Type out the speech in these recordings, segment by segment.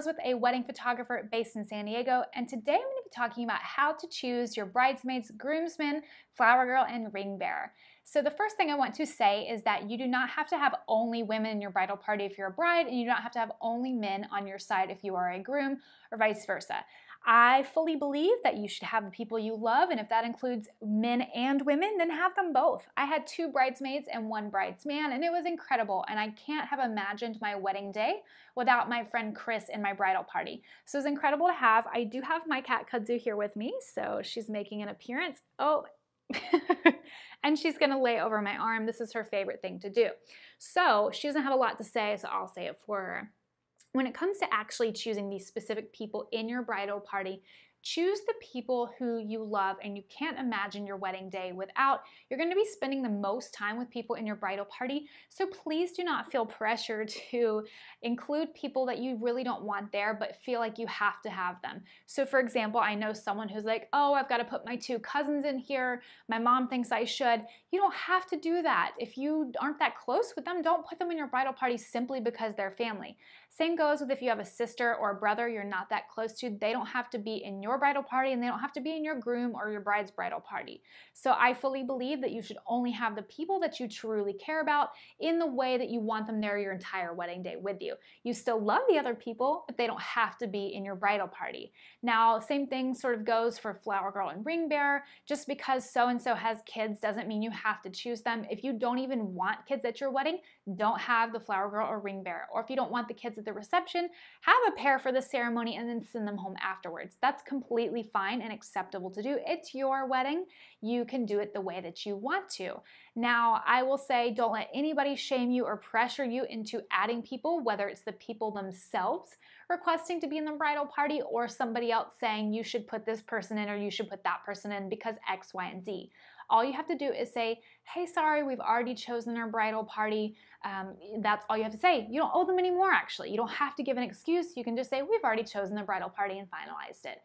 Elizabeth, a wedding photographer based in San Diego, and today I'm going to be talking about how to choose your bridesmaids, groomsmen, flower girl, and ring bearer. So the first thing I want to say is that you do not have to have only women in your bridal party if you're a bride, and you don't have to have only men on your side if you are a groom, or vice versa. I fully believe that you should have the people you love, and if that includes men and women, then have them both. I had two bridesmaids and one bridesman, and it was incredible. And I can't have imagined my wedding day without my friend Chris in my bridal party. So it was incredible to have. I do have my cat Kudzu here with me, so she's making an appearance. Oh, and she's gonna lay over my arm. This is her favorite thing to do. So she doesn't have a lot to say, so I'll say it for her. When it comes to actually choosing these specific people in your bridal party, Choose the people who you love and you can't imagine your wedding day without. You're going to be spending the most time with people in your bridal party, so please do not feel pressure to include people that you really don't want there but feel like you have to have them. So, for example, I know someone who's like, oh, I've got to put my two cousins in here. My mom thinks I should. You don't have to do that. If you aren't that close with them, don't put them in your bridal party simply because they're family. Same goes with if you have a sister or a brother you're not that close to, they don't have to be in your bridal party and they don't have to be in your groom or your bride's bridal party. So I fully believe that you should only have the people that you truly care about in the way that you want them there your entire wedding day with you. You still love the other people, but they don't have to be in your bridal party. Now, same thing sort of goes for flower girl and ring bearer. Just because so and so has kids doesn't mean you have to choose them. If you don't even want kids at your wedding, don't have the flower girl or ring bearer. Or if you don't want the kids at the reception, have a pair for the ceremony and then send them home afterwards. That's completely fine and acceptable to do. It's your wedding. You can do it the way that you want to. Now, I will say don't let anybody shame you or pressure you into adding people, whether it's the people themselves requesting to be in the bridal party or somebody else saying you should put this person in or you should put that person in because X, Y, and Z. All you have to do is say, hey, sorry, we've already chosen our bridal party. Um, that's all you have to say. You don't owe them anymore, actually. You don't have to give an excuse. You can just say, we've already chosen the bridal party and finalized it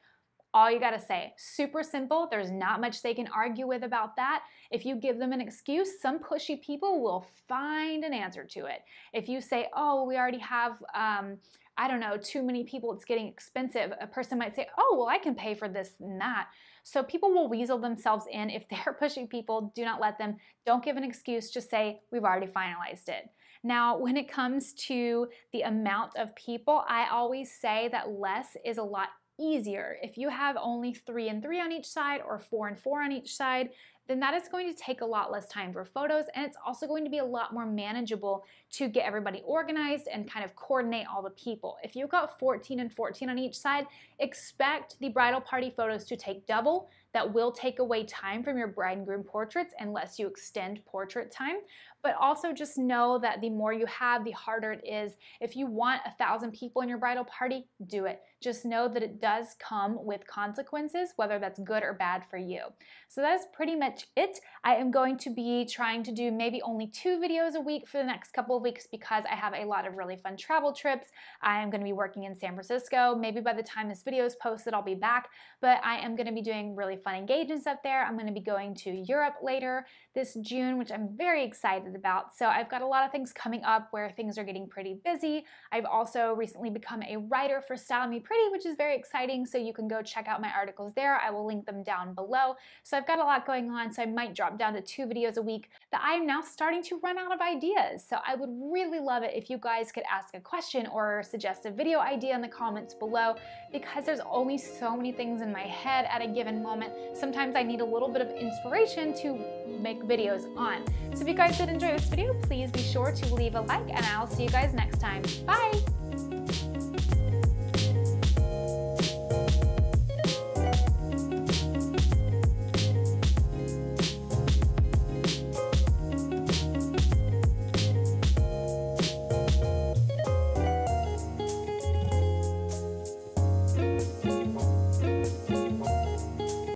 all you gotta say. Super simple, there's not much they can argue with about that. If you give them an excuse, some pushy people will find an answer to it. If you say, oh, we already have, um, I don't know, too many people, it's getting expensive, a person might say, oh, well, I can pay for this and that. So people will weasel themselves in. If they're pushing people, do not let them. Don't give an excuse, just say, we've already finalized it. Now, when it comes to the amount of people, I always say that less is a lot easier. If you have only three and three on each side or four and four on each side, then that is going to take a lot less time for photos and it's also going to be a lot more manageable to get everybody organized and kind of coordinate all the people. If you've got 14 and 14 on each side, expect the bridal party photos to take double. That will take away time from your bride and groom portraits unless you extend portrait time. But also just know that the more you have, the harder it is. If you want a thousand people in your bridal party, do it. Just know that it does come with consequences, whether that's good or bad for you. So that is pretty much it. I am going to be trying to do maybe only two videos a week for the next couple of weeks because I have a lot of really fun travel trips. I am going to be working in San Francisco. Maybe by the time this video is posted, I'll be back, but I am going to be doing really fun engagements up there. I'm going to be going to Europe later this June, which I'm very excited about. So I've got a lot of things coming up where things are getting pretty busy. I've also recently become a writer for Style Me Pretty, which is very exciting. So you can go check out my articles there. I will link them down below. So I've got a lot going on, so I might drop down to two videos a week that I'm now starting to run out of ideas. So I would really love it if you guys could ask a question or suggest a video idea in the comments below because there's only so many things in my head at a given moment. Sometimes I need a little bit of inspiration to make videos on. So if you guys did enjoy this video, please be sure to leave a like and I'll see you guys next time. Bye!